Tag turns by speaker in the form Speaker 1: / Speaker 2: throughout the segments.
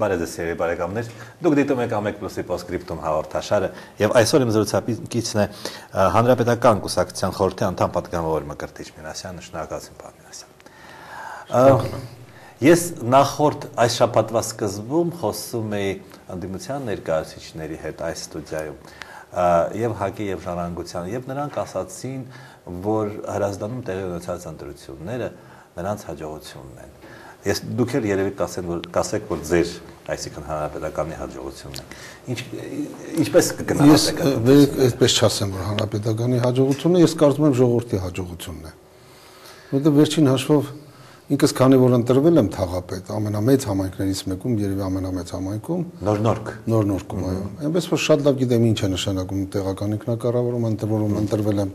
Speaker 1: Բարև ձեզ, սիրելի բարեկամներ։ Դուք դիտում եք Ամեկ Պլյուսի Պոստսկրիպտում հաղորդաշարը, եւ այսօր իմ զրուցակիցն է Հանրապետական կուսակցության խորհրդի անդամ պատգամավոր Մկրտիչ Մինասյանը, շնորհակալություն, պարոն Մինասյան։ Ես նախորդ այս շաբաթվա սկզբում խոսում էի անդիմության ներկայացուցիչների հետ այս ստուդիայում եւ հակի եւ ժառանգության եւ նրանք ասացին, որ հրազդանում տեղի ունեցած ընտրությունները նրանց հաջողությունն են Ես դուք էլ երևի կասեն որ կասեք որ ձեր այսինքն հանրապետականի հաջողությունն է։ Ինչ ինչպես կգնահատեք
Speaker 2: Ես այդպես չասեմ որ հանրապետականի հաջողությունը, ես կարծում եմ ժողովրդի հաջողությունն է։ Որտեղ վերջին հաշվով ինքս քանի որ ընտրվել եմ թաղապետ ամենամեծ համայնքներից մեկում, երևի ամենամեծ համայնքում,
Speaker 1: Նորնորք։
Speaker 2: Նորնորքում, այո։ Այնպես որ շատ լավ գիտեմ ինչ է նշանակում տեղական ինքնակառավարում, ընտրվում ընտրվել եմ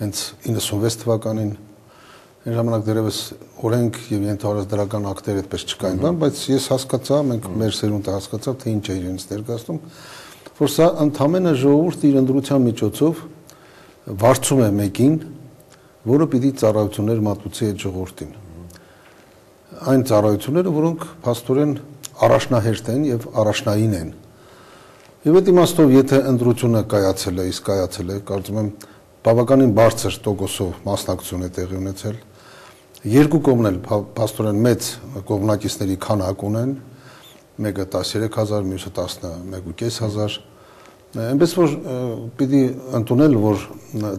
Speaker 2: հենց 96 թվականին Այն ժամանակ դերևս օրենք եւ ենթահորած դրական ակտեր այդպես չկային, բան, բայց ես հասկացա, մենք մեր սերունդը հասկացավ, թե ինչ է իրենց ներկայացնում, որ սա ընդհանրը ժողովուրդը իր ընդրության միջոցով վարձում է մեկին, որը պիտի ծառայություններ մատուցի այդ ժողովրդին։ Այն ծառայությունները, որոնք փաստորեն առաջնահերթ են եւ առաջնային են։ Եվ այդ իմաստով, եթե ընդրությունը կայացել է, իսկ կայացել է, կարծում եմ բավականին բարձր տոկոսով մասնակցություն է տեղի ունեցել Երկու կողմն էլ փաստորեն մեծ կողմնակիցների քանակ ունեն, մեկը 13000, մյուսը 11500։ Այնպես որ պիտի ընդունել, որ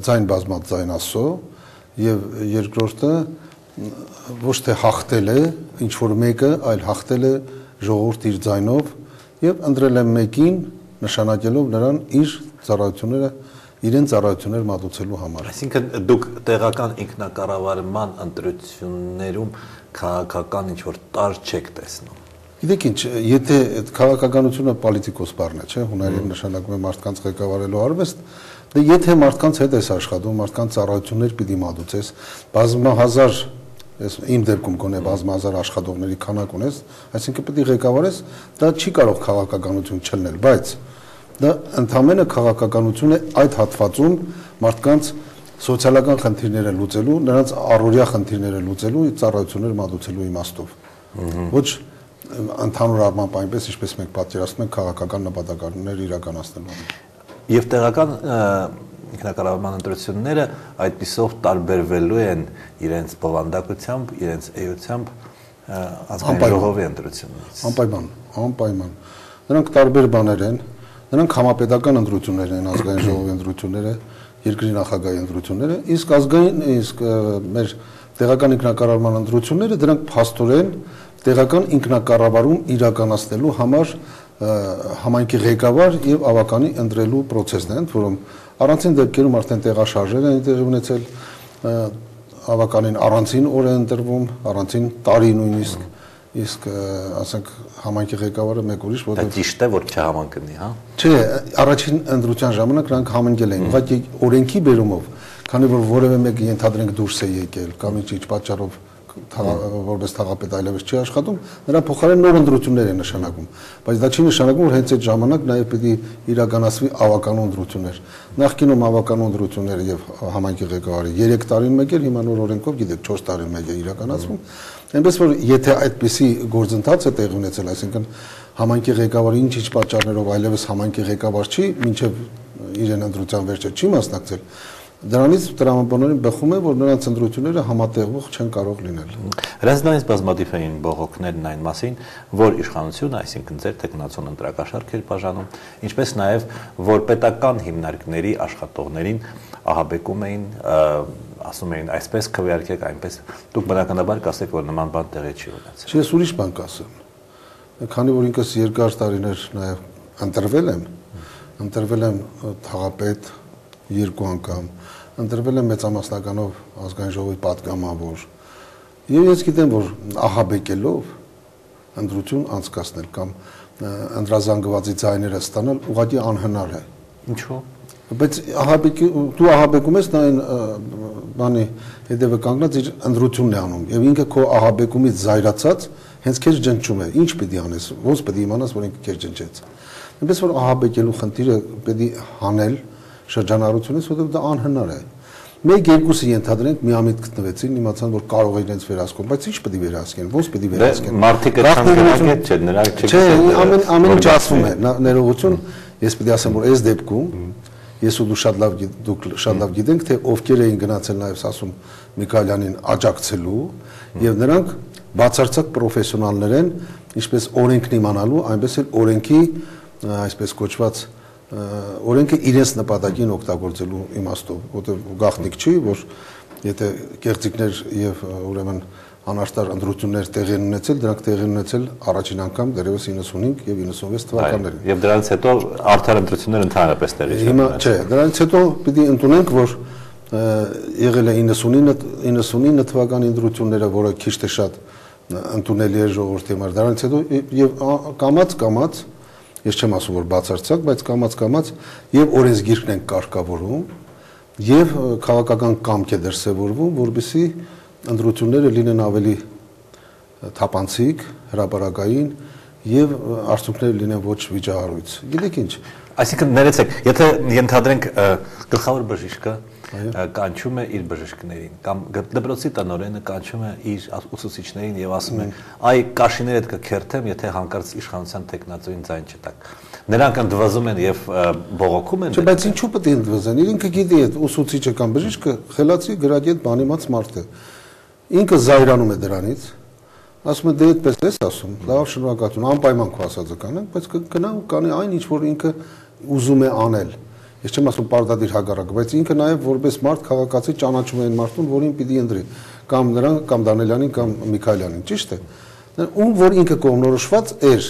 Speaker 2: ձայն բազմած ձայն ասո եւ երկրորդը ոչ թե հաղթել է ինչ որ մեկը, այլ հաղթել է ժողովուրդ իր ձայնով եւ ընտրել է մեկին նշանակելով նրան իր ծառայությունները իրեն ծառայություններ մատուցելու համար։
Speaker 1: Այսինքն դուք տեղական ինքնակառավարման ընտրություններում քաղաքական ինչ որ տար չեք տեսնում։
Speaker 2: Գիտեք ինչ, եթե քաղաքականությունը պոլիտիկոս բառն է, չէ՞, հունարեն նշանակում է մարդկանց ղեկավարելու արվեստ, դե եթե մարդկանց հետ ես աշխատում, մարդկանց ծառայություններ պիտի մատուցես, բազմահազար ես իմ դեպքում կոնե բազմահազար աշխատողների քանակ ունես, այսինքն պետք է ղեկավարես, դա չի կարող քաղաքականություն չլնել, բայց դա ընդհանրը քաղաքականություն է այդ հատվածում մարդկանց սոցիալական խնդիրները լուծելու, նրանց առօրյա խնդիրները լուծելու, ծառայություններ մատուցելու իմաստով։ Ոչ ընդհանուր առմամբ այնպես, ինչպես մենք պատկերացնում ենք քաղաքական նպատակներ իրականացնելու։
Speaker 1: Եւ տեղական ինքնակառավարման ընտրությունները այդպիսով տարբերվելու են իրենց բովանդակությամբ, իրենց էությամբ ազգային ժողովի ընտրություններից։
Speaker 2: Անպայման, անպայման։ Նրանք տարբեր բաներ են, Նրանք համապետական ընտրություններ են, ազգային ժողովի ընտրությունները, երկրի նախագահի ընտրությունները, իսկ ազգային իսկ մեր տեղական ինքնակառավարման ընտրությունները դրանք փաստորեն տեղական ինքնակառավարում իրականացնելու համար համայնքի ղեկավար եւ ավականի ընտրելու process-ն է, որում առանցին դեպքերում արդեն տեղաշարժեր են տեղի ունեցել ավականին առանցին օր է ընտրվում, առանցին տարի նույնիսկ իսկ ասենք համայնքի ղեկավարը մեկ ուրիշ
Speaker 1: որտեղ Դա ճիշտ է որ չհամընկնի, հա։
Speaker 2: Չէ, առաջին ընդրության ժամանակ նրանք համընկել էին, ուղղակի օրենքի բերումով, քանի որ որևէ մեկը ենթադրենք դուրս է եկել կամ ինչ-ինչ պատճառով որպես թաղապետ այլևս չի աշխատում, նրա փոխարեն նոր ընտրություններ են նշանակում։ Բայց դա չի նշանակում, որ հենց այդ ժամանակ նաև պետք է իրականացվի ավականու ընտրություններ։ Նախկինում ավականու ընտրությունները եւ համայնքի ղեկավարի 3 տարին մեկ էր, հիմա նոր օրենքով գիտեք 4 տարին մեկ է իրականացվում։ Այնպես որ եթե այդպիսի գործընթաց է տեղի ունեցել, այսինքն համայնքի ղեկավարը ինչ-ինչ պատճառներով այլևս համայնքի ղեկավար չի, մինչև իրեն ընտրության վերջը չի մասնակցել, Դրանից տրամաբանորեն բխում է, որ նրանց ընտրությունները համատեղվող չեն կարող լինել։
Speaker 1: Հրազդանից բազմատիվ էին բողոքներն այն մասին, որ իշխանությունը, այսինքն ձեր տեխնացիոն ընտրակաշարք էր բաժանում, ինչպես նաև որ պետական հիմնարկների աշխատողներին ահաբեկում էին, ասում էին այսպես քվեարկեք, այնպես։ Դուք բնականաբար կասեք, որ նման բան տեղի չի ունեցել։
Speaker 2: Ես ուրիշ բան կասեմ։ Քանի որ ինքս երկար տարիներ նաև ընտրվել եմ, ընտրվել եմ թաղապետ երկու անգամ, ընտրվել եմ մեծամասնականով ազգային ժողովի պատգամավոր։ Եվ ես գիտեմ, որ ահաբեկելով ընտրություն անցկացնել կամ ընդրազանգվածի ձայները ստանալ ուղղակի անհնար է։
Speaker 1: Ինչու՞
Speaker 2: բայց ահաբեկի դու ահաբեկում ես նա այն բանի հետևը կանգնած իր ընդրությունն է անում եւ ինքը քո ահաբեկումից զայրացած հենց քեզ ջնջում է ինչ պետք է անես ոնց պետք է իմանաս որ ինքը քեզ ջնջեց այնպես որ ահաբեկելու խնդիրը պետք է հանել շրջանառությունից որովհետեւ դա անհնար է Մեկ երկուսը ենթադրենք միամիտ գտնվեցին, իմացան, որ կարող է իրենց վերահսկում, բայց ի՞նչ պետք է վերահսկեն, ո՞նց պետք է
Speaker 1: Դե
Speaker 2: վերահսկեն։
Speaker 1: մարդիկը չանցնագետ չէ, նրանք
Speaker 2: Չէ, ամեն ամեն ինչ ասվում է, ներողություն, ես պետք է ասեմ, որ այս դեպքում ես ու դու շատ լավ դուք շատ լավ գիտենք, թե ովքեր էին գնացել նաև Սասուն Միքայելյանին աջակցելու եւ նրանք բացարձակ պրոֆեսիոնալներ են, ինչպես օրենքն իմանալու, այնպես էլ օրենքի այսպես կոչված օրենքը իրենց նպատակին օգտագործելու իմաստով, որտեղ գաղտնիք չի, որ եթե կեղծիքներ եւ ուրեմն անարտար ընտրություններ տեղի են ունեցել, դրանք տեղի են ունեցել առաջին անգամ դերևս 95 եւ 96 թվականներին։
Speaker 1: Եվ դրանից հետո արդար ընտրություններ ընդհանրապես տեղի
Speaker 2: Հիմա չէ, դրանից հետո պիտի ընդունենք, որ եղել է 99 99 թվականի ընտրությունները, որը քիչ թե շատ ընդունելի է ժողովրդի համար։ Դրանից հետո եւ ա- կամած կամած ես չեմ ասում որ բացարձակ, բայց կամած կամած եւ օրենսգիրքն են կարգավորում եւ քաղաքական կամք է դրսեւորվում, որբիսի ընտրությունները լինեն ավելի թափանցիկ, հրաապարակային եւ արդյունքները լինեն ոչ վիճահարույց։ Գիտեք ինչ,
Speaker 1: Այսինքն ներեցեք, եթե ենթադրենք գլխավոր բժիշկը կանչում է իր բժիշկներին կամ դպրոցի տնօրենը կանչում է իր ուսուցիչներին եւ ասում է այ կաշիներդ կքերթեմ եթե հանկարծ իշխանության տեխնացուին ձայն չտակ նրանք ընդվազում են եւ բողոքում են
Speaker 2: Չէ, բայց ինչու պետք է ընդվզեն։ Ինքը գիտի այդ ուսուցիչը կամ բժիշկը խելացի գրադիետ բանիմաց մարդ է։ Ինքը զայրանում է դրանից։ Ասում է դե այդպես էս ասում։ Լավ շնորհակալություն, անպայման քո ասածը կանենք, բայց կգնա ու կանի այն ինչ որ ինքը ուզում է անել։ Ես չեմ ասում պարտադիր հագարակ, բայց ինքը նաև որպես մարդ քաղաքացի ճանաչում է այն մարդուն, որին պիտի ընտրի, կամ նրան, կամ Դանելյանին, կամ Միքայելյանին, ճիշտ է։ Ում որ ինքը կողմնորոշված էր,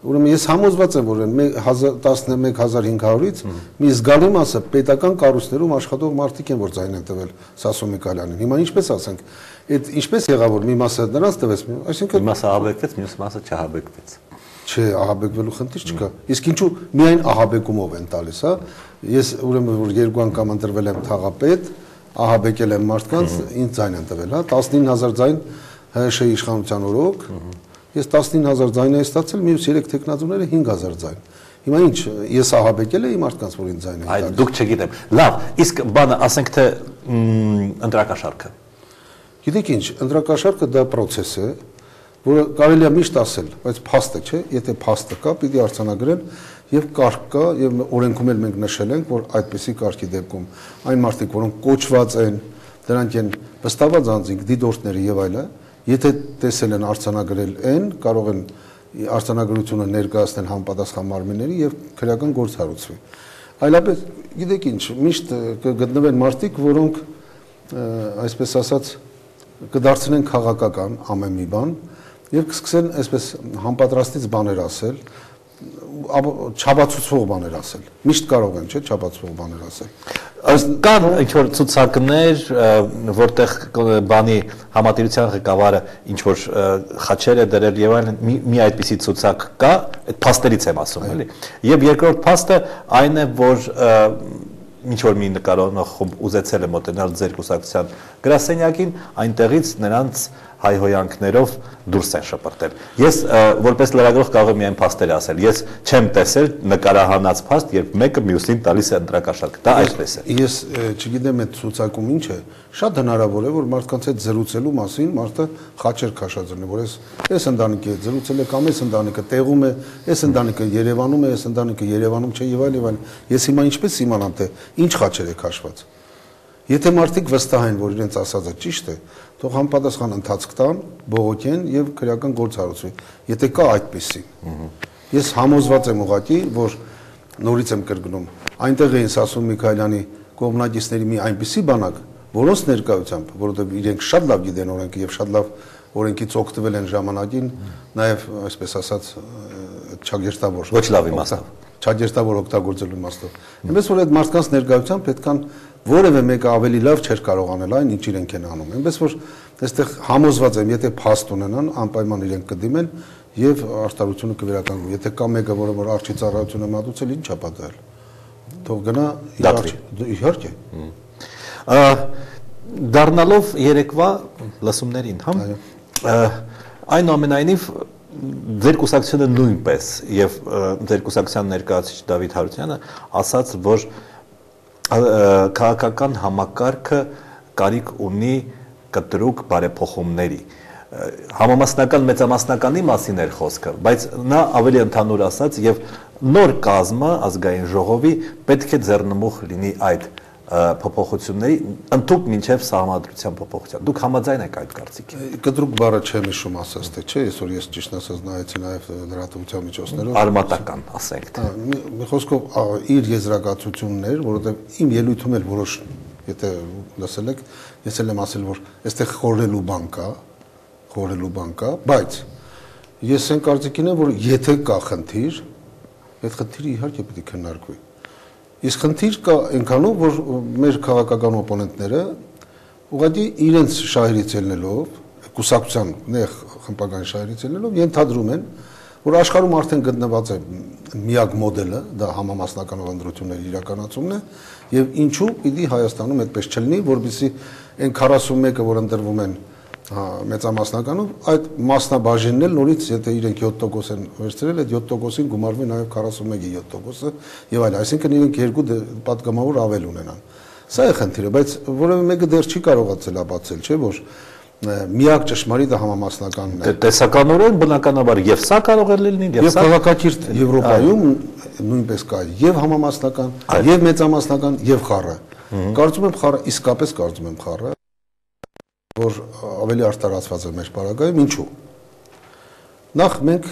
Speaker 2: Ուրեմն ես համոզված եմ, որ այն մե- 11500-ից մի զգալի մասը պետական կառույցներում աշխատող մարդիկ են, որ ձայն են տվել Սասո Միկալյանին։ Հիմա ինչպես ասենք, այդ ինչպես եղավ որ մի մասը նրանց տվեց, այսինքն
Speaker 1: Մի մասը ահաբեկվեց, մյուս մասը չահաբեկվեց։
Speaker 2: Չէ, ահաբեկվելու խնդիր չկա։ Իսկ ինչու միայն ահաբեկումով են տալիս, հա։ Ես ուրեմն որ երկու անգամ ընտրվել եմ թաղապետ, ահաբեկել եմ մարդկանց, ինձ ձայն են տվել, հա, 19000 ձայն ՀՇ իշխանության օրոք։ Ես 19000 ձայն եմ ստացել, մյուս 3 տեխնազուները 5000 ձայն։ Հիմա ինչ, ես ահաբեկել եմ մարդկանց, որ ինձ ձայն են տալիս։
Speaker 1: դուք չգիտեմ։ Լավ, իսկ բանը ասենք թե մ, ընտրակաշարքը։
Speaker 2: Գիտեք ինչ, ընտրակաշարքը դա process է, որը կարելի է միշտ ասել, բայց փաստը չէ, եթե փաստը կա, պիտի արցանագրեն եւ կարգ կա եւ օրենքում էլ մենք նշել ենք, որ այդպիսի կարգի դեպքում այն մարդիկ, որոնք կոչված են, դրանք են վստահված անձինք, դիդորտները եւ այլը, եթե տեսել են արցանագրել են, կարող են արցանագրությունը ներկայացնել համապատասխան մարմինների եւ քրեական գործ հարուցվի։ Այլապես, գիտեք ինչ, միշտ կգտնվեն մարդիկ, որոնք այսպես ասած կդարձնեն քաղաքական ամեն մի բան եւ կսկսեն այսպես համապատրաստից բաներ ասել, չաբացուցող բաներ ասել։ Միշտ կարող են, չէ, չաբացուցող բաներ ասել։
Speaker 1: կան ինչ որ ցուցակներ, որտեղ բանի համատիրության ղեկավարը ինչ որ խաչեր է դրել եւ այլն մի, այդպիսի ցուցակ կա, այդ փաստերից եմ ասում, էլի։ Եվ երկրորդ փաստը այն է, որ ինչ որ մի նկարողնող խումբ ուզեցել է մոտենալ ձեր կուսակցության գրասենյակին, այնտեղից նրանց հայհոյանքներով դուրս են շպրտել։ Ես որպես լրագրող կարող եմ միայն փաստեր ասել։ Ես չեմ տեսել նկարահանած փաստ, երբ մեկը մյուսին տալիս է ընտրակաշարք։ Դա այսպես է։
Speaker 2: Ես չգիտեմ այդ ցուցակում ինչ է, շատ հնարավոր է որ մարդկանց հետ զրուցելու մասին մարդը խաչեր քաշածրնի, որ ես այս ընտանիքի հետ զրուցել է կամ այս ընտանիքը տեղում է, այս ընտանիքը Երևանում է, այս ընտանիքը Երևանում չէ եւ այլ եւ այլ։ Ես հիմա ինչպես իմանամ թե ինչ խաչեր է քաշված։ Եթե մարդիկ վստահ են, որ իրենց ասածը ճիշտ է, թող համապատասխան ընթացք տան, բողոքեն եւ քրեական գործ հարուցվի։ Եթե կա այդպեսի։ Ես համոզված եմ ուղղակի, որ նորից եմ կրկնում, այնտեղ էին Սասուն Միքայելյանի կողմնակիցների մի այնպիսի բանակ, որոնց ներկայությամբ, որովհետեւ իրենք շատ լավ գիտեն օրենքը եւ շատ լավ օրենքից օգտվել են ժամանակին, նաեւ այսպես ասած չագերտավոր
Speaker 1: Ոչ լավ իմաստով։
Speaker 2: չաջերտավոր օգտագործելու իմաստով։ Այնպես որ այդ մարդկանց ներկայությամբ պետքան որևէ մեկը ավելի լավ չէր կարող անել այն, ինչ իրենք են անում։ Այնպես որ այստեղ համոզված եմ, եթե փաստ ունենան, անպայման իրենք կդիմեն եւ արտարությունը կվերականգնվի։ Եթե կա մեկը, որը որ արչի ծառայություն է մատուցել, ինչ է պատահել։ Թող գնա իհարկե։
Speaker 1: Ա, Դառնալով երեկվա լսումներին, հա։ Այնուամենայնիվ ձեր կուսակցությունը նույնպես եւ ձեր կուսակցության ներկայացուցիչ Դավիթ Հարությունյանը ասաց, որ քաղաքական համակարգը կարիք ունի կտրուկ բարեփոխումների համամասնական մեծամասնականի մասին էր խոսքը, բայց նա ավելի ընդհանուր ասած եւ նոր կազմը ազգային ժողովի պետք է ձեռնմուխ լինի այդ փոփոխությունների ընդཐུպ մինչև սահմանադրության փոփոխության։ Դուք համաձայն եք այդ կարծիքին։
Speaker 2: Կտրուկ բառը չեմ հիշում ասած թե չէ, այսօր ես ճիշտ ասած նայեցի նաև լրատվության միջոցներով։
Speaker 1: Արմատական, ասենք թե։
Speaker 2: Մի խոսքով իր եզրակացություններ, որովհետև իմ ելույթում էլ որոշ եթե լսել եք, ես էլ եմ ասել, որ այստեղ խորելու բան կա, խորելու բան կա, բայց ես այն կարծիքին եմ, որ եթե կա խնդիր, այդ խնդիրը իհարկե պետք է քննարկվի։ Իսկ խնդիր կա այնքանով, որ մեր քաղաքական օպոնենտները ուղղակի իրենց շահերից ելնելով, կուսակցության նեղ խմբական շահերից ելնելով ենթադրում են, որ աշխարհում արդեն գտնված է միակ մոդելը, դա համամասնական ընտրությունների իրականացումն է, եւ ինչու պիտի Հայաստանում այդպես չլինի, որբիսի այն 41-ը, որ ընտրվում են հա մեծամասնականով այդ մասնաբաժինն էլ նորից եթե իրենք 7% են վերցրել այդ 7%-ին գումարվի նաև 41-ի 7%-ը եւ այլ այսինքն իրենք երկու պատգամավոր ավել ունենան սա է խնդիրը բայց որևէ մեկը դեռ չի կարողացել ապացել չէ որ միակ ճշմարիտը համամասնականն է
Speaker 1: տեսականորեն բնականաբար եւ սա կարող է լինել
Speaker 2: եւ սա քաղաքակիրթ Եվրոպայում նույնպես կա եւ համամասնական եւ մեծամասնական եւ խառը կարծում եմ խառը իսկապես կարծում եմ խառը որ ավելի արտարացված է մեր պարագայում, ինչու։ Նախ մենք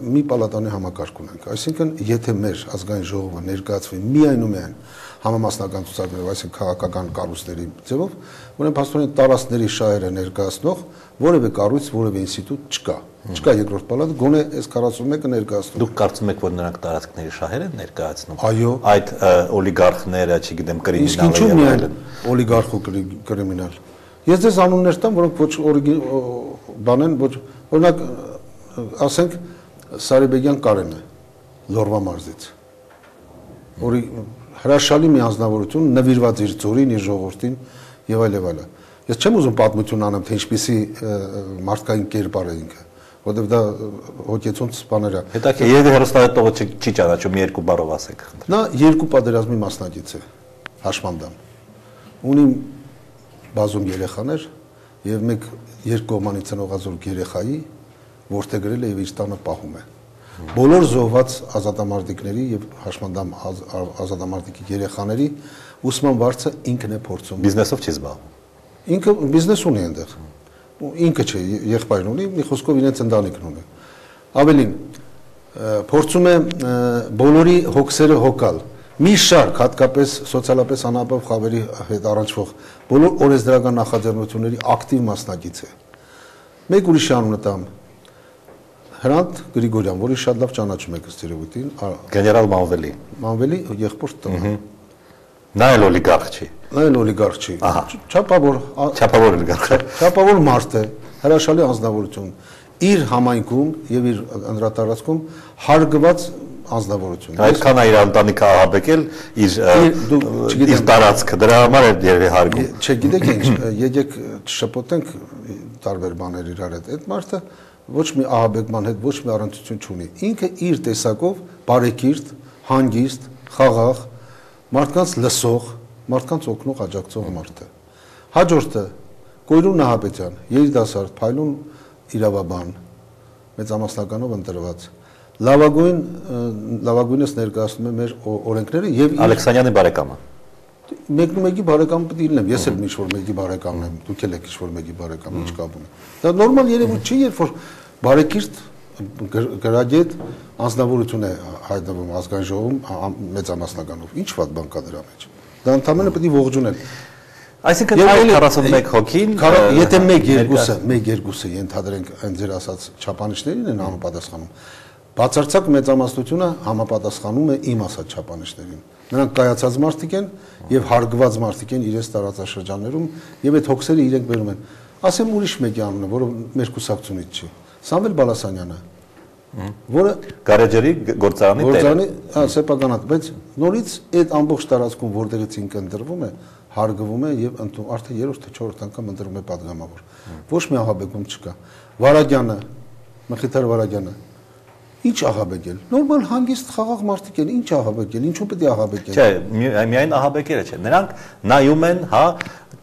Speaker 2: մի պալատանի համակարգ ունենք, այսինքն եթե մեր ազգային ժողովը ներկայացվի միայն ու միայն համամասնական ցուցակներով, այսինքն քաղաքական կառույցների ձևով, ուրեմն փաստորեն տարածքների շահերը ներկայացնող որևէ կառույց, որևէ ինստիտուտ չկա։ Չկա երկրորդ պալատը, գոնե այս 41-ը ներկայացնում։
Speaker 1: Դուք կարծում եք, որ նրանք տարածքների շահեր են ներկայացնում։
Speaker 2: Այո։
Speaker 1: Այդ օլիգարխները, չգիտեմ, կրիմինալը։
Speaker 2: Իսկ ինչու միայն օլիգարխ ու կրիմինալ։ Ես ձեզ անուններ տամ, որոնք ոչ բան են, ոչ օրինակ ասենք Սարիբեգյան Կարենը Լորվա մարզից։ Որի հրաշալի մի անznավորություն նվիրված իր ծորին, իր ժողովրդին եւ այլ եւ այլ։ Ես չեմ ուզում պատմություն անեմ, թե ինչպիսի մարդկային կերպար է ինքը, որովհետեւ դա հոգեցունց բաներ է։
Speaker 1: Հետաքրքիր, եթե հերոստատողը չի ճանաչում երկու բառով ասեք։
Speaker 2: Նա երկու պատերազմի մասնակից է, հաշմանդամ։ Ունի բազում երեխաներ եւ մեկ երկկողմանի ծնողազորք երեխայի որտեգրել է եւ իր տանը պահում է բոլոր զոհված ազատամարտիկների եւ հաշմանդամ ազատամարտիկի երեխաների ուսման վարձը ինքն է փորձում
Speaker 1: բիզնեսով չի զբաղվում
Speaker 2: ինքը բիզնես ունի այնտեղ ինքը չէ եղբայրն ունի մի խոսքով իրենց ընտանիքն ունի ավելին փորձում է բոլորի հոգսերը հոգալ մի շարք հատկապես սոցիալապես անապավ խավերի հետ առնչվող բոլոր օրենսդրական նախաձեռնությունների ակտիվ մասնակից է։ Մեկ ուրիշ անունը տամ Հրանտ Գրիգորյան, որի շատ լավ ճանաչում եք ըստ երևույթին,
Speaker 1: գեներալ Մանվելի։
Speaker 2: Մանվելի եղբոր տղա։
Speaker 1: Նա էլ օլիգարխ չի։
Speaker 2: Նա էլ օլիգարխ չի։ Չափավոր
Speaker 1: Չափավոր օլիգարխ։
Speaker 2: Չափավոր մարդ է, հրաշալի անձնավորություն։ Իր համայնքում եւ իր անդրատարածքում հարգված անձնավորություն։
Speaker 1: Այդքան է իր ընտանիքը ահաբեկել իր իր տարածքը, դրա համար է երևի հարգում։
Speaker 2: Չգիտեք ինչ, եկեք շփոթենք տարբեր բաներ իրար հետ։ Այդ մարդը ոչ մի ահաբեկման հետ ոչ մի առնչություն չունի։ Ինքը իր տեսակով բարեկիրթ, հանգիստ, խաղաղ, մարդկանց լսող, մարդկանց օգնող, աջակցող մարդ է։ Հաջորդը Կոյրուն Նահապետյան, երիտասարդ, փայլուն իրավաբան, մեծամասնականով ընտրված լավագույն լավագույնս ներկայացնում է մեր օրենքները եւ
Speaker 1: Ալեքսանյանի բարեկամը
Speaker 2: մեկն ու մեկի բարեկամը պետք է լինեմ ես էլ ինչ-որ մեկի բարեկամն եմ դուք էլ եք ինչ-որ մեկի բարեկամ ինչ կապ ունի դա նորմալ երևույթ չի երբ որ բարեկիրթ գրագետ անձնավորություն է հայտնվում ազգային ժողովում մեծամասնականով ինչ վատ բան կա դրա մեջ դա ընդհանրապես պետք է ողջունել
Speaker 1: Այսինքն այլ 41 հոգին
Speaker 2: եթե 1-2-ը 1-2-ը ենթադրենք այն ձեր ասած չափանիշներին են համապատասխանում Բացարձակ մեծամասնությունը համապատասխանում է իմ ասած չափանիշներին։ Նրանք կայացած մարդիկ են եւ հարգված մարդիկ են իրենց տարածաշրջաններում եւ այդ հոգսերը իրենք բերում են։ Ասեմ ուրիշ մեկի անունը, որը մեր կուսակցունից չի։ Սամվել Բալասանյանը, որը
Speaker 1: գարեջրի գործարանի
Speaker 2: տերը։ Գործարանի, հա, սեփականատ, բայց նորից այդ ամբողջ տարածքում, որտեղից ինքը ընդրվում է, հարգվում է եւ ընդում արդեն երրորդ թե չորրորդ անգամ ընդրում է падգամավոր։ Ոչ մի ահաբեկում չկա։ Վարագյանը, Մխիթար Վարագյանը Ինչ ահաբեկել։ Նորմալ հանգիստ խաղաղ մարդիկ են, ինչ ահաբեկել, ինչու պետք է ահաբեկել։
Speaker 1: Չէ, միայն ահաբեկերը չէ։ Նրանք նայում են, հա,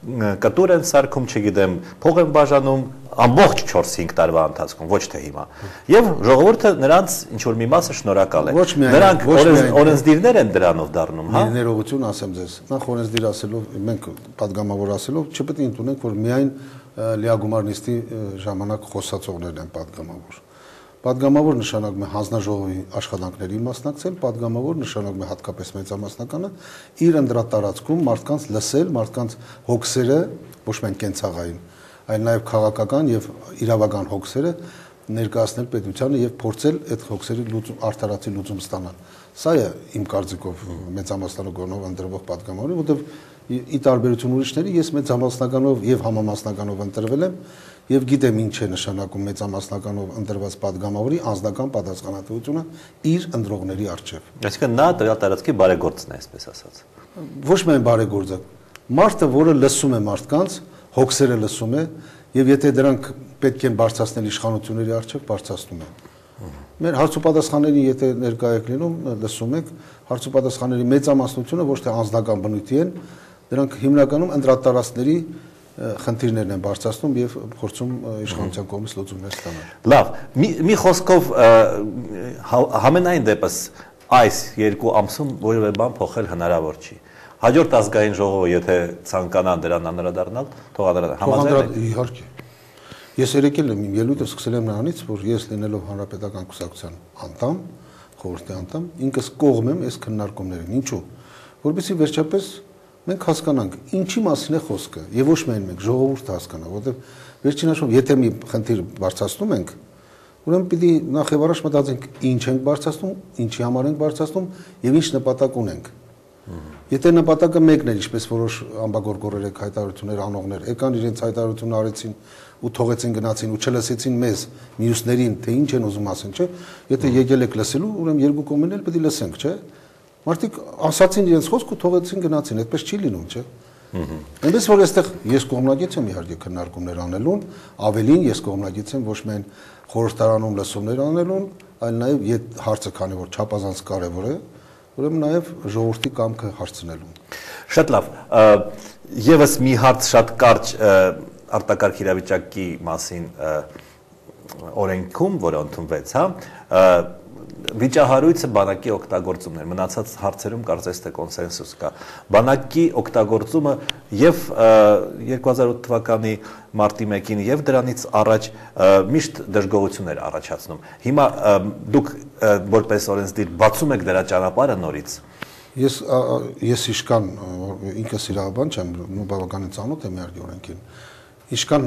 Speaker 1: կտուր են սարքում, չգիտեմ, փող են բաժանում ամբողջ 4-5 տարվա ընթացքում, ոչ թե հիմա։ Եվ ժողովուրդը նրանց ինչ որ մի մասը շնորհակալ է։ Նրանք օրենսդիրներ են դրանով դառնում, հա։
Speaker 2: Ներողություն ասեմ ձեզ։ Նախ օրենսդիր ասելով, մենք падգամավոր ասելով չպետք է ընդունենք, որ միայն լիագումարնիստի ժամանակ խոսացողներն են падգամավոր Պատգամավոր նշանակում է հանձնաժողովի աշխատանքների մասնակցել, պատգամավոր նշանակում է հատկապես մեծամասնականը իր ընդրատարածքում մարդկանց լսել, մարդկանց հոգսերը ոչ միայն կենցաղային, այլ նաև քաղաքական եւ իրավական հոգսերը ներկայացնել պետությանը եւ փորձել այդ հոգսերի լուծում արտարացի լուծում ստանալ։ Սա է իմ կարծիքով մեծամասնականով ընտրվող պատգամավորը, որտեղ ի տարբերություն ուրիշների ես մեծամասնականով եւ համամասնականով ընտրվել եմ եւ գիտեմ ինչ է նշանակում մեծամասնականով ընտրված падգամավորի անձնական պատասխանատվությունը իր ընդրողների արժեվ։
Speaker 1: Այսինքն նա տարածքի բարեգործն է, այսպես ասած։
Speaker 2: Ոչ միայն բարեգործը, մարդը, որը լսում է մարդկանց, հոգսերը լսում է եւ եթե դրանք պետք են բարձրացնել իշխանությունների արժեվ, բարձրացնում են։ Մեր հարցուպատասխանների եթե ներկայ եք լինում, լսում եք, հարցուպատասխանների մեծամասնությունը ոչ թե անձնական բնույթի են, դրանք հիմնականում ընտրատարածքների խնդիրներն են բարձրացնում եւ փորձում իշխանության կողմից լուծումներ ստանալ։
Speaker 1: Լավ, մի մի խոսքով հա, համենայն դեպս այս երկու ամսում որևէ բան փոխել հնարավոր չի։ Հաջորդ ազգային ժողովը եթե ցանկանան դրան անդրադառնալ, թող անդրադառնա։
Speaker 2: Համաձայն եք։ Իհարկե։ Ես երեկել եմ իմ ելույթը սկսել եմ նրանից, որ ես լինելով հանրապետական կուսակցության անդամ, խորհրդի անդամ, ինքս կողմ եմ այս քննարկումներին։ Ինչու՞։ Որովհետեւ վերջապես մենք հասկանանք ինչի մասին է խոսքը եւ ոչ միայն մենք ժողովուրդը հասկանա, որովհետեւ վերջին հաշվով եթե մի խնդիր բարձրացնում ենք, ուրեմն պիտի նախ եւ առաջ մտածենք ինչ ենք բարձրացնում, ինչի համար ենք բարձրացնում եւ ինչ նպատակ ունենք։ Եթե նպատակը մեկն է, ինչպես որոշ ամբագորգորեր եք հայտարարություններ անողներ, եկան իրենց հայտարարությունը արեցին ու թողեցին գնացին ու չլսեցին մեզ, մյուսներին, թե ինչ են ուզում ասեն, չէ։ Եթե եկել եք լսելու, ուրեմն երկու կողմերն էլ պետք է լսենք, չէ։ Մարդիկ ասացին իրենց խոսք ու թողեցին գնացին, այդպես չի լինում, չէ՞։ Այնպես որ այստեղ ես կողմնակից եմ իհարկե քննարկումներ անելուն, ավելին ես կողմնակից եմ ոչ միայն խորհրդարանում լսումներ անելուն, այլ նաև իդ հարցը քանի որ չափազանց կարևոր է, ուրեմն նաև ժողովրդի կամքը հարցնելուն։
Speaker 1: Շատ լավ։ Եվս մի հարց շատ կարճ արտակարգ իրավիճակի մասին օրենքում, որը ընդունվեց, հա, վիճահարույցը բանակի օգտագործումն է մնացած հարցերում կարծես թե կոնսենսուս կա բանակի օգտագործումը եւ 2008 թվականի մարտի 1-ին եւ դրանից առաջ միշտ դժգոհություններ առաջացնում հիմա դուք որպես օրենսդիր բացում եք դրա ճանապարհը նորից
Speaker 2: ես ես իշքան ինքս իրավաբան չեմ բավականին ծանոթ եմ իհարկե օրենքին իշքան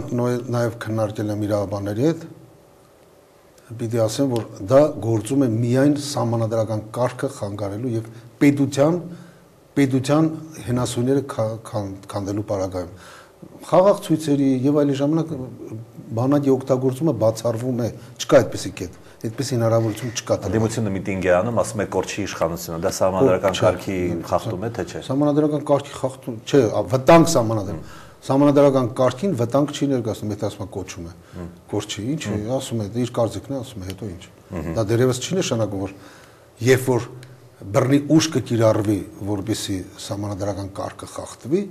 Speaker 2: նաեւ քննարկել եմ իրավաբանների հետ պիտի ասեմ, որ դա գործում է միայն համանadrական կարգը խանգարելու եւ պետության պետության հենասույները քանդելու պարագայում խաղաղ ցույցերի եւ այլ ժամանակ բանակի օգտագործումը բացառվում է չկա այդպեսի կետ այդպես հնարավորություն չկա
Speaker 1: դեմությունը միտինգ է անում ասում է կորչի իշխանությունը դա համանadrական կարգի խախտում է թե չէ
Speaker 2: համանadrական կարգի խախտում չէ վտանգ համանadrական Սահմանադրական կարգին վտանգ չի ներկայացնում, եթե ասում է կոչում է։ Կորչի, ինչ է, ասում է, իր կարծիքն է, ասում է, հետո ինչ։ Դա դերևս չի նշանակում, որ երբ որ բռնի ուժ կկիրառվի, որբիսի սահմանադրական կարգը խախտվի,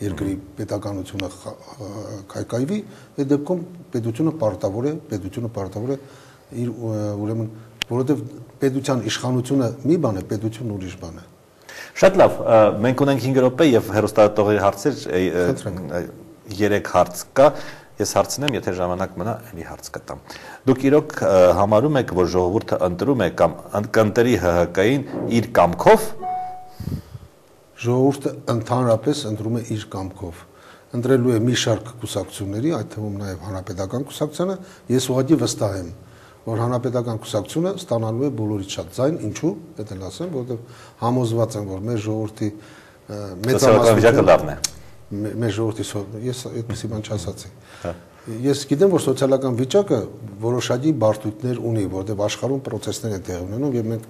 Speaker 2: երկրի պետականությունը քայքայվի, այդ դեպքում պետությունը պարտավոր է, պետությունը պարտավոր է իր ուրեմն, որովհետև պետության իշխանությունը մի բան է, պետությունն ուրիշ բան է։
Speaker 1: Շատ լավ, մենք ունենք 5 րոպե եւ հերոստատողի հարցեր 3 հարց կա։ Ես հարցնեմ, եթե ժամանակ մնա, ելի հարց կտամ։ Դուք իրոք համարում եք, որ ժողովուրդը ընտրում է կամ կընտրի ՀՀԿ-ին իր կամքով։
Speaker 2: Ժողովուրդը ընդհանրապես ընտրում է իր կամքով ընտրելու է մի շարք կուսակցությունների, այդ թվում նաև հանրապետական կուսակցությունը, ես ուղղակի վստահ եմ, որ հանրապետական կուսակցությունը ստանալու է բոլորից շատ ձայն, ինչու, դա էլ ասեմ, որովհետև համոզված եմ, որ մեր ժողովրդի
Speaker 1: մեծամասնությունը լավն է։
Speaker 2: Մեր ժողովրդի ես այդպեսի բան չասացի։ հա։ Ես գիտեմ, որ սոցիալական վիճակը որոշակի բարդույթներ ունի, որովհետև աշխարհում process-ներ են տեղի ունենում եւ մենք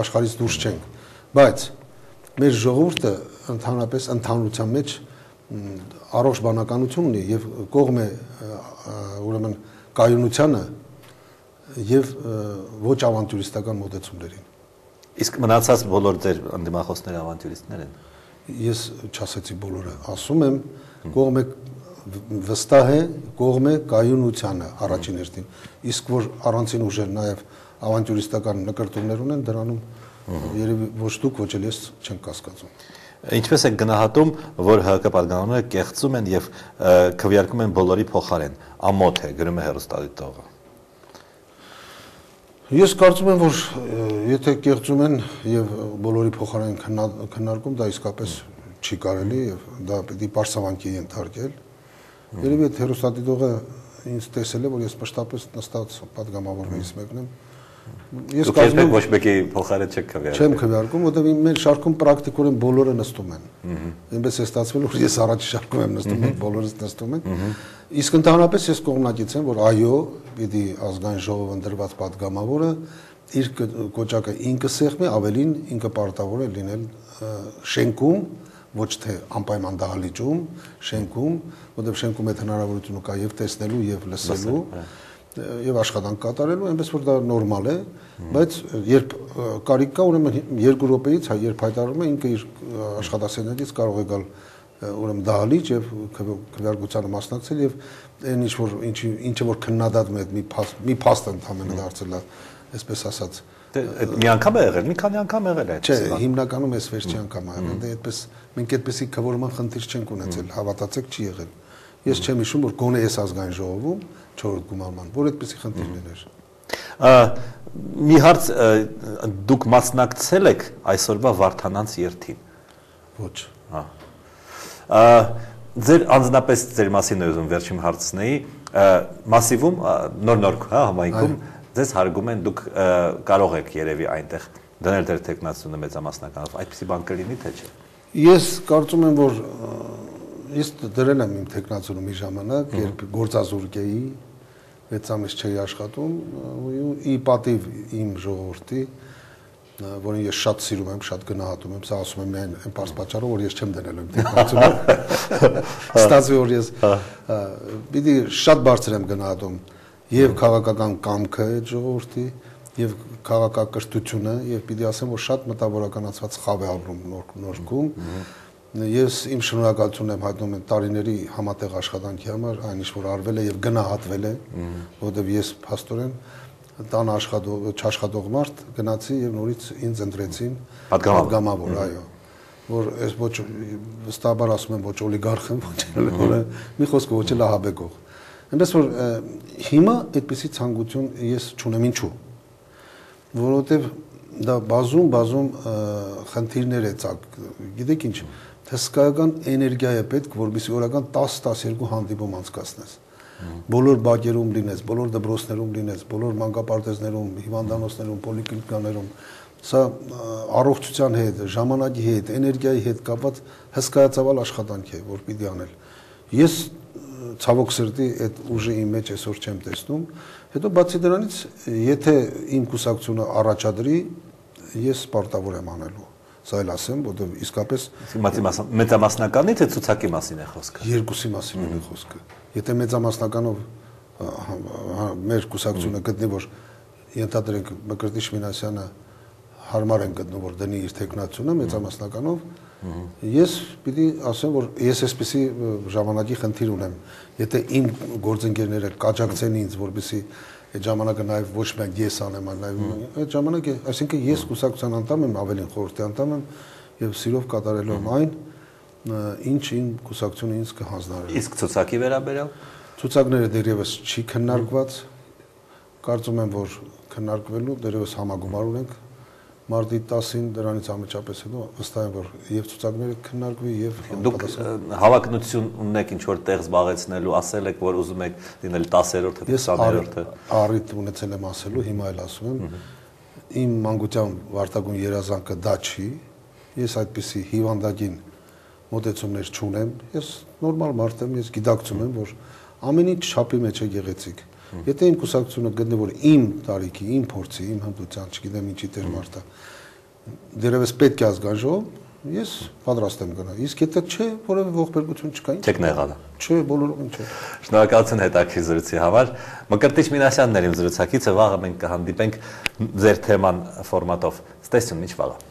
Speaker 2: աշխարհից դուրս չենք։ Բայց մեր ժողովուրդը ընդհանրապես ընդհանրության մեջ առողջ բանականություն ունի եւ կողմ է ուրեմն կայունությանը եւ ոչ ավանտյուրիստական մոտեցումներին։
Speaker 1: Իսկ մնացած բոլոր ձեր անդիմախոսները ավանտյուրիստներ են։
Speaker 2: Ես չասեցի բոլորը, ասում եմ, կողմը վստահ է, կողմը կայունությանը առաջին հերթին։ Իսկ որ առանցին ուժեր նաեւ ավանտյուրիստական նկարտումներ ունեն, դրանում երևի ոչ դուք, ոչ էլ ես չեմ կասկածում։
Speaker 1: Ինչպես եք գնահատում, որ ՀԿ պատգամավորները կեղծում են եւ քվեարկում են բոլորի փոխարեն։ Ամոթ է գրում է հերոստատի տողը։
Speaker 2: Ես կարծում եմ, որ եթե կեղծում են եւ բոլորի փոխարեն քննարկում, դա իսկապես չի կարելի եւ դա պետք է պարսավանքի ենթարկել։ Երևի այդ հերոստատիտողը ինձ տեսել է, որ ես մշտապես նստած падգամավորներից մեկն եմ։ mm -hmm
Speaker 1: Ես կազմում եմ ոչ մեկի փոխարեն չեք քվեարկում։
Speaker 2: Չեմ քվեարկում, որովհետև իմ մեր շարքում պրակտիկորեն բոլորը նստում են։ Այնպես է ստացվել, որ ես առաջի շարքում եմ նստում, բոլորս նստում են։ Իսկ ընդհանրապես ես կողմնակից եմ, որ այո, պիտի ազգային ժողով ընդրված падգամավորը իր կոճակը ինքը սեղմի, ավելին ինքը պարտավոր է լինել շենքում, ոչ թե անպայման դահլիճում, շենքում, որտեղ շենքում այդ հնարավորությունը կա եւ տեսնելու եւ լսելու։ Լսել, հա եւ աշխատանք կատարելու, այնպես որ դա նորմալ է, բայց երբ կարիք կա, ուրեմն 2 րոպեից, հա, երբ հայտարարում է ինքը իր աշխատասենյակից կարող է գալ ուրեմն դահլիճ եւ քվեարկությանը մասնակցել եւ այն ինչ որ ինչի ինչը որ քննադատում է մի փաստ մի փաստ ընդհանրապես դարձել է, այսպես ասած
Speaker 1: Դե այդ մի անգամ է եղել, մի քանի անգամ եղել է այդ։
Speaker 2: Չէ, հիմնականում էս վերջի անգամ է եղել։ Դե այդպես մենք այդպեսի քվորման խնդիր չենք ունեցել, հավատացեք չի եղել։ Ես չեմ հիշում, որ գոնե ես ազգային ժողովում 4 գումարման, որ այդպեսի խնդիրներ էր։
Speaker 1: Մի հարց դուք մասնակցել եք այսօրվա Վարդանանց երթին։
Speaker 2: Ոչ։
Speaker 1: Հա։ Ձեր անձնապես ձեր մասին է ուզում վերջին հարցնեի, մասիվում նոր-նոր հա համայնքում ձեզ հարգում են, դուք կարող եք երևի այնտեղ դնել դեր տեխնացիոնը մեծամասնականով։ Այդպեսի բան կլինի թե չէ։
Speaker 2: Ես կարծում եմ, որ ես դրել եմ իմ տեխնացիոնը մի ժամանակ, երբ գործազուրկ էի, 6 ամիս չէի աշխատում ու ի պատիվ իմ ժողովրդի որին ես շատ սիրում եմ, շատ գնահատում եմ, սա ասում եմ միայն այն པարզ պատճառով, որ ես չեմ դնել եմ տեխնացիոնը։ Ստացվի որ ես պիտի շատ բարձր եմ գնահատում եւ քաղաքական կամքը այդ ժողովրդի եւ քաղաքակրթությունը եւ պիտի ասեմ, որ շատ մտավորականացված խավ է ապրում նոր նորքում Ես իմ շնորհակալություն եմ հայտնում եմ տարիների համատեղ աշխատանքի համար, այն ինչ որ արվել է եւ գնահատվել է, որովհետեւ ես փաստորեն տան աշխատող չաշխատող մարդ գնացի եւ նորից ինձ ընտրեցին
Speaker 1: պատգամավոր,
Speaker 2: այո որ ես ոչ վստահաբար ասում եմ ոչ օլիգարխ եմ, ոչ որը մի խոսքով ոչ լահաբեկող։ Այնպես որ հիմա այդպիսի ցանկություն ես չունեմ ինչու։ Որովհետեւ դա բազում բազում խնդիրներ է ցակ։ Գիտեք ինչ, հսկայական էներգիա է պետք, որովհետեւ օրական 10-12 հանդիպում անցկացնես։ Բոլոր բակերում լինես, բոլոր դպրոցներում լինես, բոլոր մանկապարտեզներում, հիվանդանոցներում, պոլիկլինիկաներում սա առողջության հետ, ժամանակի հետ, էներգիայի հետ կապված հսկայածավալ աշխատանք է, որ պիտի անել։ Ես ցավոք սրտի այդ ուժը իմ մեջ այսօր չեմ տեսնում։ Հետո բացի դրանից, եթե իմ կուսակցությունը առաջադրի, ես պարտավոր եմ անելու Սա էլ ասեմ, որովհետև իսկապես
Speaker 1: մեծամասնականի թե ցուցակի մասին է խոսքը։
Speaker 2: Երկուսի մասին է խոսքը։ Եթե մեծամասնականով մեր կուսակցությունը գտնի, որ ենթադրենք Մկրտիչ Մինասյանը հարմար են գտնում, որ դնի իր տեխնացիոնը մեծամասնականով, ես պիտի ասեմ, որ ես այսպեսի ժամանակի խնդիր ունեմ։ Եթե իմ գործընկերները կաջակցեն ինձ, որպեսի այդ ժամանակը նաև ոչ միայն ես անեմ, այլ նաև այդ ժամանակը, այսինքն ես կուսակցության անդամ եմ, ավելին խորհրդի անդամ եմ եւ սիրով կատարելու եմ այն, ինչ իմ կուսակցությունը ինձ կհանձնարարի։
Speaker 1: Իսկ ցուցակի վերաբերյալ
Speaker 2: ցուցակները դեռևս չի քննարկված։ Կարծում եմ, որ քննարկվելու դեռևս համագումար ունենք մարտի 10-ին դրանից ամեջապես հետո վստահ եմ որ եւ ցուցակները քննարկվի եւ
Speaker 1: դուք հավակնություն ունեք ինչ որ տեղ զբաղեցնելու ասել եք որ ուզում եք լինել 10-րդը 20-րդը
Speaker 2: առիթ ունեցել եմ ասելու հիմա էլ ասում եմ իմ մանկության վարտագուն երազանքը դա չի ես այդպիսի հիվանդագին մոտեցումներ չունեմ ես նորմալ մարդ եմ ես գիտակցում եմ որ ամեն ինչ չափի մեջ է գեղեցիկ Եթե իմ կուսակցությունը գտնի որ իմ տարիքի, իմ փորձի, իմ հմտության, չգիտեմ ինչի տեր մարդա, դերևս պետք է ազգան ժողով, Ես պատրաստ եմ գնալ։ Իսկ եթե չէ, որևէ ողբերգություն չկա, ինչ։
Speaker 1: Չեք նեղալը։
Speaker 2: Չէ, բոլորովին չէ։
Speaker 1: Շնորհակալություն հետաքրքիր զրույցի համար։ Մկրտիչ Մինասյանն էր իմ զրուցակիցը, վաղը մենք կհանդիպենք ձեր թեման ֆորմատով։ Ստեսյուն, ինչ վաղը։